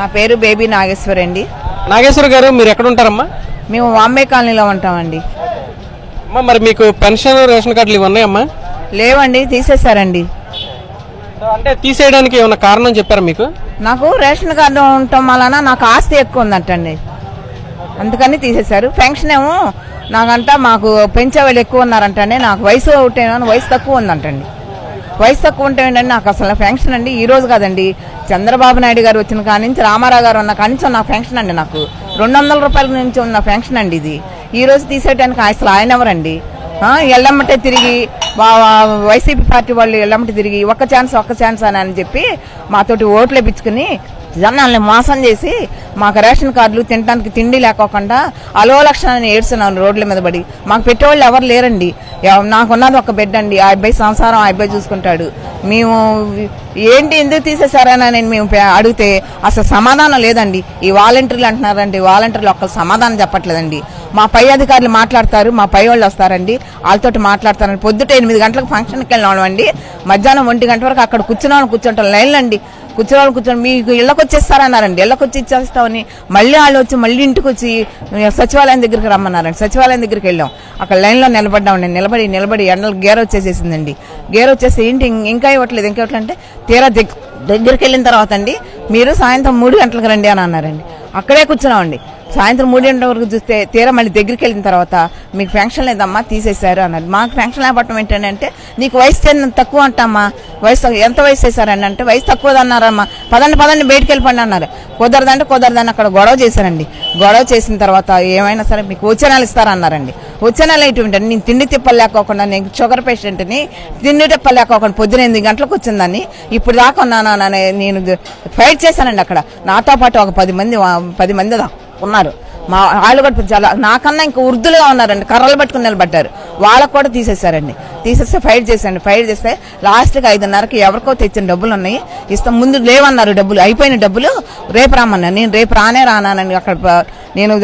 నా పేరు బేబీ నాగేశ్వర్ అండి. నాగేశ్వర గారు మీరు ఎక్కడ ఉంటారమ్మా? మేము వాంబే కాలనీలో ఉంటామండి. అమ్మా మరి మీకు పెన్షన్ రేషన్ కార్డులు ఇవి ఉన్నాయమ్మా? లేవండి తీసేశారండి. అంటే తీసేయడానికి ఏమైనా కారణం చెప్పారా మీకు? నాకు రేషన్ కార్డు ఉండటం వలన నాకు ఆస్తి ఎక్కువ ఉందంటండి. అందుకని తీసేశారు. పెన్షన్ ఏమో నాకంట మాకు పెంచే వాళ్ళు ఎక్కువ ఉన్నారంటండి. నాకు వయసు ఒకటే వయసు తక్కువ ఉందంటండి. వయసు తక్కువ ఉంటే ఏంటంటే నాకు అసలు పెన్షన్ అండి. ఈ రోజు కాదండి. చంద్రబాబు నాయుడు గారు వచ్చిన కాడి నుంచి రామారావు గారు ఉన్న కాడి నుంచి నా అండి నాకు. రెండు వందల రూపాయల నుంచి ఉన్న పెన్షన్ అండి ఇది. ఈ రోజు తీసేయడానికి అసలు ఆయన ఎవరండి? ఎల్లమ్మటే తిరిగి వైసీపీ పార్టీ వాళ్ళు ఎల్లమ్మటే తిరిగి ఒక్క ఛాన్స్ ఒక్క ఛాన్స్ అని అని చెప్పి మాతోటి ఓట్లు ఇప్పించుకుని జనాల్ని మోసం చేసి మాకు రేషన్ కార్డులు తినడానికి తిండి లేకోకుండా అలో లక్షణాన్ని ఏడ్చున్నాను రోడ్ల మీద పడి. మాకు పెట్టేవాళ్ళు ఎవరు లేరండి. నాకున్నది ఒక బెడ్ అండి. ఆ అబ్బాయి సంసారం ఆ అబ్బాయి చూసుకుంటాడు. మేము ఏంటి ఎందుకు తీసేశారని నేను మేము అడిగితే అసలు సమాధానం లేదండి. ఈ వాలంటీర్లు అంటున్నారండి. వాలంటీర్లు ఒక్కరు సమాధానం చెప్పట్లేదండి. మా పై అధికారులు మాట్లాడతారు మా పై వాళ్ళు వస్తారండి. వాళ్ళతోటి మాట్లాడతారండి. పొద్దుట ఎనిమిది గంటలకు ఫంక్షన్కి వెళ్ళినాం అండి మధ్యాహ్నం ఒంటి గంట వరకు అక్కడ కూర్చున్నాను కూర్చుంటాం. లైన్లండి. కూర్చోవాలి కూర్చోని మీకు ఇళ్ళకి వచ్చేస్తారన్నారండి ఇళ్ళకి వచ్చి ఇచ్చేస్తామని మళ్ళీ వాళ్ళు వచ్చి మళ్ళీ ఇంటికి వచ్చి సచివాలయం దగ్గరికి రమ్మన్నారండి. సచివాలయం దగ్గరికి వెళ్ళాం. అక్కడ లైన్లో నిలబడ్డామండి నిలబడి నిలబడి ఎండలు గేర్ వచ్చేసేసిందండి. గేర్ వచ్చేసి ఏంటి ఇంకా ఇవ్వట్లేదు. ఇంకా ఇవ్వట్లంటే తీరా దగ్గరికి వెళ్ళిన తర్వాత అండి మీరు సాయంత్రం మూడు గంటలకు రండి అని అన్నారండి. అక్కడే కూర్చున్నామండి. సాయంత్రం మూడు వరకు చూస్తే తీరా మళ్ళీ దగ్గరికి వెళ్ళిన తర్వాత మీకు పెన్షన్ లేదమ్మా తీసేశారు అన్నారు మాకు ఫంక్షన్ లేకపోవటం ఏంటంటే నీకు వయసు తక్కువ అంటమ్మా వయసు ఎంత వయసు వేశారని అంటే వయసు తక్కువది అన్నారమ్మా. పదండి పదండి బయటికి వెళ్ళిపోండి అన్నారు. కుదరదంటే కుదరదని అక్కడ గొడవ చేశారండి. గొడవ చేసిన తర్వాత ఏమైనా సరే మీకు వచ్చే ఇస్తారన్నారండి వచ్చే ఏంటంటే నేను తిండి తిప్పలేకోకుండా నేను షుగర్ పేషెంట్ని తిండి తిప్పలేకోకుండా పొద్దున ఎనిమిది గంటలకు వచ్చిందని ఇప్పుడు దాకా ఉన్నాను అని నేను ఫైట్ చేశానండి అక్కడ. నాతో పాటు ఒక పది మంది పది మంది దా- ఉన్నారు. మా వాళ్ళు కూడా చాలా నాకన్నా ఇంకా ఉర్దులుగా ఉన్నారండి. కర్రలు పట్టుకుని నిలబడ్డారు. వాళ్ళకు కూడా తీసేశారండి. తీసేస్తే ఫైట్ చేశాను ఫైట్ చేస్తే లాస్ట్కి ఐదున్నరకి ఎవరికో తెచ్చిన డబ్బులు ఉన్నాయి ఇస్తాం ముందు లేవన్నారు డబ్బులు అయిపోయిన డబ్బులు. రేపు రామన్నా నేను రేపు రానే రానానండి. అక్కడ నేను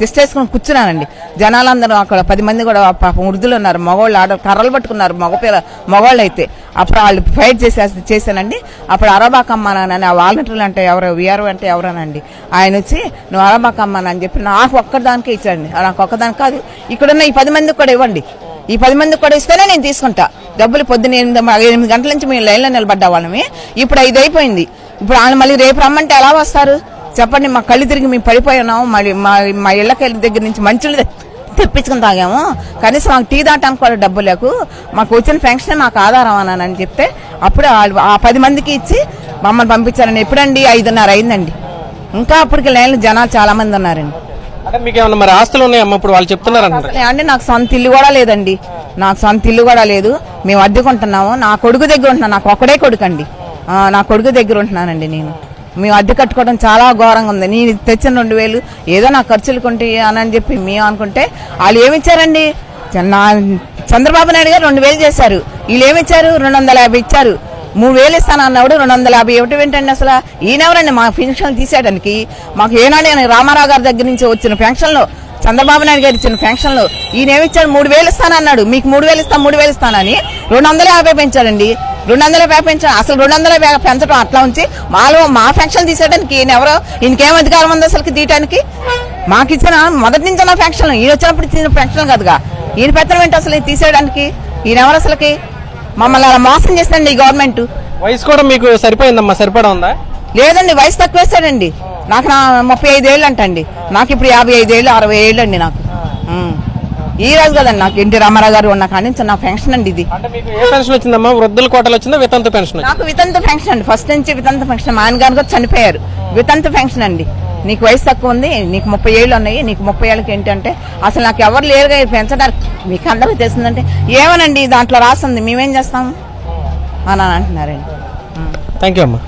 తిష్టేసుకుని కూర్చున్నానండి. జనాలందరూ అక్కడ పది మంది కూడా పాపం వృద్ధులు ఉన్నారు. మగవాళ్ళు ఆడ కర్రలు పట్టుకున్నారు. మగ పిల్ల మగవాళ్ళు అయితే అప్పుడు వాళ్ళు ఫైట్ చేసేసి చేశానండి. అప్పుడు అరబాకమ్మ నానని ఆ వాలంటీర్లు అంటే ఎవరు? వీఆర్ఓ అంటే ఎవరనండి. ఆయన వచ్చి నువ్వు అరబాకమ్మ అని చెప్పి నాకు ఒక్కదానికే ఇచ్చాడండి. నాకు ఒక్కదానికి కాదు. ఇక్కడున్న ఈ పది మందికి కూడా ఇవ్వండి. ఈ పది మందికి కూడా ఇస్తేనే నేను తీసుకుంటా. డబ్బులు పొద్దున ఎనిమిది ఎనిమిది గంటల నుంచి మేము లైన్లో నిలబడ్డా వాళ్ళమే. ఇప్పుడు ఐదు అయిపోయింది. ఇప్పుడు వాళ్ళు మళ్ళీ రేపు రమ్మంటే ఎలా వస్తారు? చెప్పండి మా కళ్ళు తిరిగి మేము పడిపోయినాము మళ్ళీ మా మా ఇళ్ళకి దగ్గర నుంచి మంచులు తెప్పించుకుని తాగాము. కనీసం మాకు టీ దాటానికి కూడా డబ్బు లేకు. మాకు వచ్చిన పెన్షన్ మాకు ఆధారం అని అని చెప్తే అప్పుడు వాళ్ళు ఆ పది మందికి ఇచ్చి మమ్మల్ని పంపించారండి ఎప్పుడండి? ఐదున్నర అయిందండి. ఇంకా అప్పటికి లైన్లో జనాలు చాలా మంది ఉన్నారండి. అంటే మీకు ఏమన్నా మరి ఆస్తులు ఉన్నాయమ్మా? ఇప్పుడు వాళ్ళు చెప్తున్నారు అంటే నాకు సొంత ఇల్లు కూడా లేదండి. నాకు సొంత ఇల్లు కూడా లేదు. మేము అద్దెకుంటున్నాము. నా కొడుకు దగ్గర ఉంటున్నాను. నాకు ఒకడే కొడుకు అండి నా కొడుకు దగ్గర ఉంటున్నానండి నేను. మేము అద్దె కట్టుకోవడం చాలా ఘోరంగా ఉంది. నేను తెచ్చిన రెండు వేలు ఏదో నా ఖర్చులు కొంటే అని చెప్పి మేము అనుకుంటే వాళ్ళు ఏమిచ్చారండి? నా చంద్రబాబు నాయుడు గారు రెండు వేలు చేశారు. వీళ్ళు ఏమిచ్చారు? రెండు వందల యాభై ఇచ్చారు. మూడు వేలు ఇస్తాను అన్నాడు రెండు వందల యాభై ఒకటి ఏంటండి అసలు. ఈయనెవరండి మా పెన్షన్ తీసేయడానికి. మాకు ఏనాడు రామారావు గారి దగ్గర నుంచి వచ్చిన పెన్షన్లో చంద్రబాబు నాయుడు గారు ఇచ్చిన పెన్షన్లో ఈయన ఏమిచ్చాడు? మూడు వేలు ఇస్తానన్నాడు మీకు మూడు వేలు ఇస్తాను మూడు వేలు ఇస్తానని రెండు వందల యాభై పెంచాడండి. రెండు వందల యాభై పెంచాడు అసలు రెండు వందల యాభై పెంచడం అట్లా ఉంచి మాలో మా పెన్షన్ తీసేయడానికి ఈయన ఎవరో ఈయనకేం అధికారం ఉంది అసలు తీయటానికి? మాకు ఇచ్చిన మొదటి నుంచి ఉన్న పెన్షన్ ఈయన వచ్చినప్పుడు ఇచ్చిన పెన్షన్ కదగా. ఈయన పెత్తనం ఏంటి అసలు తీసేయడానికి? ఈయన ఎవరు అసలుకి? మమ్మల్ని అలా మోసం చేస్తండి ఈ గవర్నమెంట్. వయసు కూడా మీకు సరిపోయిందమ్మా సరిపడా ఉందా? లేదండి వయసు తక్కువ వేస్తాడండి నాకు నా ముప్పై ఐదేళ్ళు అంటండి. నాకు ఇప్పుడు యాభై ఐదేళ్ళు అరవై ఏళ్ళు అండి నాకు. ఈ రోజు కదండి నాకు ఎన్టీ రామారావు గారు ఉన్న కాడి నుంచి నా పెన్షన్ అండి ఇది. అంటే మీకు ఏ పెన్షన్ వచ్చిందమ్మా? వృద్ధుల కోటలు వచ్చిందా? వితంతు పెన్షన్? నాకు వితంత పెన్షన్ అండి. ఫస్ట్ నుంచి వితంత పెన్షన్ మా ఆయన గారు కూడా చనిపోయారు. వితంత పెన్షన్ అండి. నీకు వయసు తక్కువ ఉంది నీకు ముప్పై ఏళ్ళు ఉన్నాయి నీకు ముప్పై ఏళ్ళకి ఏంటంటే అసలు నాకు ఎవరు లేరుగా పెంచడానికి మీకు అందరికీ తెలిసిందంటే ఏమనండి దాంట్లో రాస్తుంది మేమేం చేస్తాం? అని అంటున్నారండి. థ్యాంక్ యూ అమ్మా.